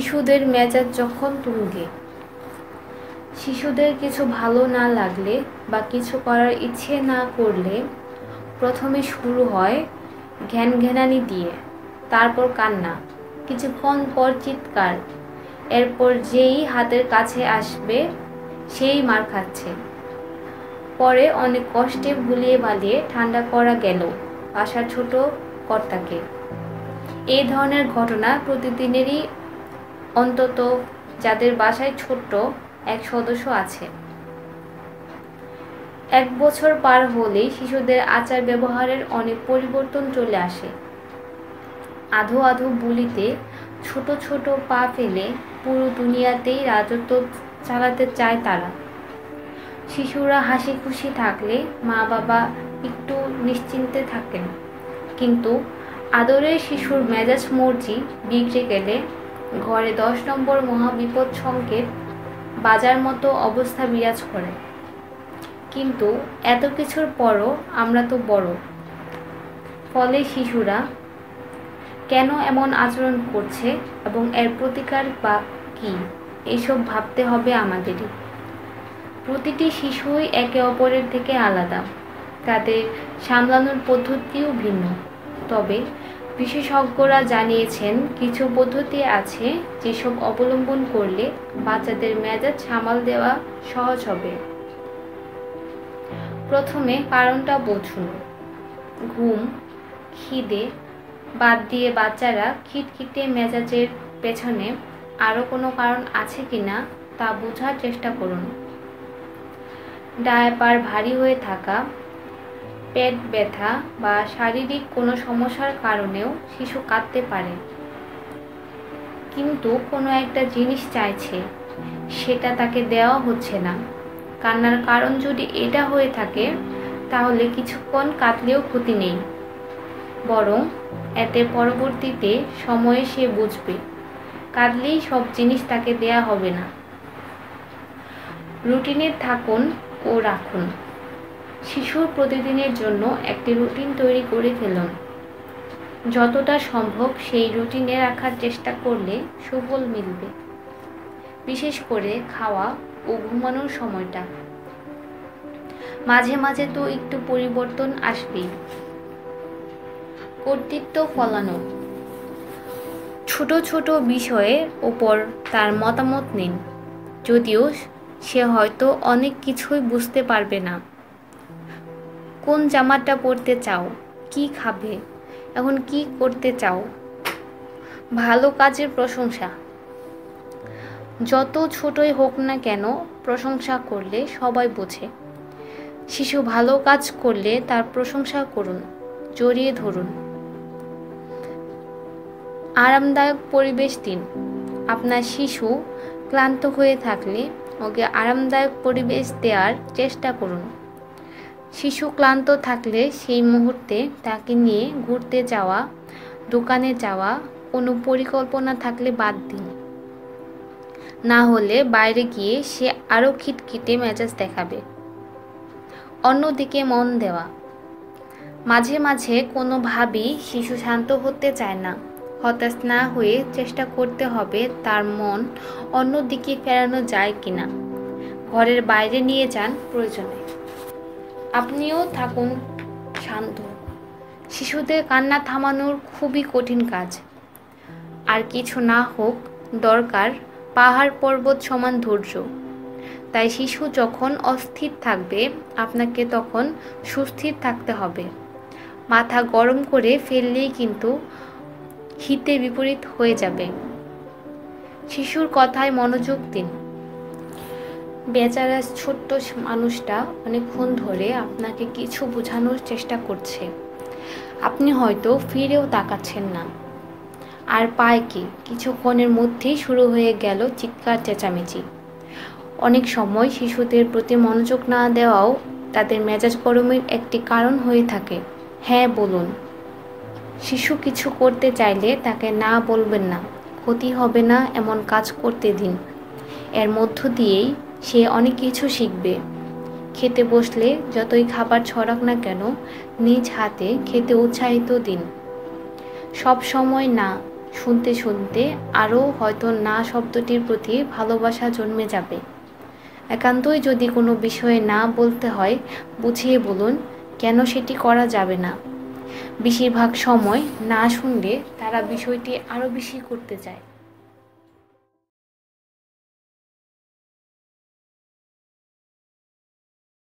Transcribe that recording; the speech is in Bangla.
শিশুদের মেজাজ যখন তুঙ্গে, শিশুদের কিছু ভালো না লাগলে বা কিছু করার ইচ্ছে না করলে প্রথমে শুরু হয় ঘ্যান ঘ্যানানি দিয়ে, তারপর কান্না, কিছুক্ষণ পর চিৎকার, এরপর যেই হাতের কাছে আসবে সেই মার খাচ্ছে। পরে অনেক কষ্টে ভুলিয়ে বালিয়ে ঠান্ডা করা গেল বাসার ছোট কর্তাকে। এই ধরনের ঘটনা প্রতিদিনেরই অন্তত যাদের বাসায় ছোট্ট এক সদস্য আছে। এক বছর পার হলেই শিশুদের আচার ব্যবহারের অনেক পরিবর্তন চলে আসে। আধো আধো বুলিতে ছোট ছোট পা ফেলে পুরো দুনিয়াতেই রাজত্ব চালাতে চায় তারা। শিশুরা হাসি খুশি থাকলে মা বাবা একটু নিশ্চিন্তে থাকেন। কিন্তু আদরের শিশুর মেজাজ মর্জি বিগড়ে গেলে ঘরে দশ নম্বর মহাবিপদ সংকেত বাজার মতো অবস্থা বিরাজ করে। কিন্তু এত কিছুর পরও আমরা তো বড়। ফলে শিশুরা কেন এমন আচরণ করছে এবং এর প্রতিকার বা কী? এইসব ভাবতে হবে আমাদেরই। প্রতিটি শিশুই একে অপরের থেকে আলাদা। তাদের সামলানোর পদ্ধতিও ভিন্ন। তবে বিশেষজ্ঞরা জানিয়েছেন, কিছু পদ্ধতি আছে যেসব অবলম্বন করলে বাচ্চাদের মেজাজ সামাল দেওয়া সহজ হবে। প্রথমে কারণটা বুঝুন। ঘুম, খিদে বাদ দিয়ে বাচ্চারা খিটখিটে মেজাজের পেছনে আরও কোনো কারণ আছে কি না তা বোঝার চেষ্টা করুন। ডায়াপার ভারী হয়ে থাকা পেট ব্যথা বা শারীরিক কোনো সমস্যার কারণেও শিশু কাঁদতে পারে। কিন্তু কোনো একটা জিনিস চাইছে, সেটা তাকে দেওয়া হচ্ছে না। কান্নার কারণ যদি এটা হয়ে থাকে, তাহলে কিছুক্ষণ কাঁদলেও ক্ষতি নেই। বরং এতে পরবর্তীতে সময়ে সে বুঝবে, কাঁদলেই সব জিনিস তাকে দেয়া হবে না। রুটিনে থাকুন ও রাখুন। শিশুর প্রতিদিনের জন্য একটি রুটিন তৈরি করে ফেলুন। যতটা সম্ভব সেই রুটিনে রাখার চেষ্টা করলে সুফল মিলবে। বিশেষ করে খাওয়া ও ঘুমানোর সময়টা। মাঝে মাঝে তো একটু পরিবর্তন আসবেই। কর্তৃত্ব ফলানো। ছোট ছোট বিষয়ের ওপর তার মতামত নিন। যদিও সে হয়তো অনেক কিছুই বুঝতে পারবে না। কোন জামাটা পরতে চাও? কি খাবে? এখন কি করতে চাও? ভালো কাজের প্রশংসা। যত ছোটই হোক না কেন প্রশংসা করলে সবাই বোঝে। শিশু ভালো কাজ করলে তার প্রশংসা করুন, জড়িয়ে ধরুন। আরামদায়ক পরিবেশ দিন। আপনার শিশু ক্লান্ত হয়ে থাকলে ওকে আরামদায়ক পরিবেশ দেওয়ার চেষ্টা করুন। শিশু ক্লান্ত থাকলে সেই মুহূর্তে তাকে নিয়ে ঘুরতে যাওয়া, দোকানে যাওয়া কোনো পরিকল্পনা থাকলে বাদ দিন। না হলে বাইরে গিয়ে সে আরও খিটখিটে মেজাজ দেখাবে। অন্যদিকে মন দেওয়া। মাঝে মাঝে কোনোভাবেই শিশু শান্ত হতে চায় না। হতাশ না হয়ে চেষ্টা করতে হবে তার মন অন্যদিকে ফেরানো যায় কিনা। ঘরের বাইরে নিয়ে যান প্রয়োজনে। আপনিও থাকুন শান্ত। শিশুদের কান্না থামানোর খুবই কঠিন কাজ। আর কিছু না হোক, দরকার পাহাড় পর্বত সমান ধৈর্য। তাই শিশু যখন অস্থির থাকবে, আপনাকে তখন সুস্থির থাকতে হবে। মাথা গরম করে ফেললেই কিন্তু হিতে বিপরীত হয়ে যাবে। শিশুর কথায় মনোযোগ দিন। বেচারা ছোট্ট মানুষটা অনেকক্ষণ ধরে আপনাকে কিছু বোঝানোর চেষ্টা করছে। আপনি হয়তো ফিরেও তাকাচ্ছেন না। আর পায় কি, কিছুক্ষণের মধ্যেই শুরু হয়ে গেল চিৎকার, চেঁচামেচি। অনেক সময় শিশুদের প্রতি মনোযোগ না দেওয়াও তাদের মেজাজ গরমের একটি কারণ হয়ে থাকে। হ্যাঁ বলুন। শিশু কিছু করতে চাইলে তাকে না বলবেন না। ক্ষতি হবে না এমন কাজ করতে দিন। এর মধ্য দিয়েই সে অনেক কিছু শিখবে। খেতে বসলে যতই খাবার ছড়াক না কেন, নিজ হাতে খেতে উৎসাহিত দিন। সব সময় না, শুনতে শুনতে আরও হয়তো না শব্দটির প্রতি ভালোবাসা জন্মে যাবে। একান্তই যদি কোনো বিষয়ে না বলতে হয়, বুঝিয়ে বলুন, কেন সেটি করা যাবে না? বেশিরভাগ সময় না শুনলে তারা বিষয়টি আরও বেশি করতে চায়।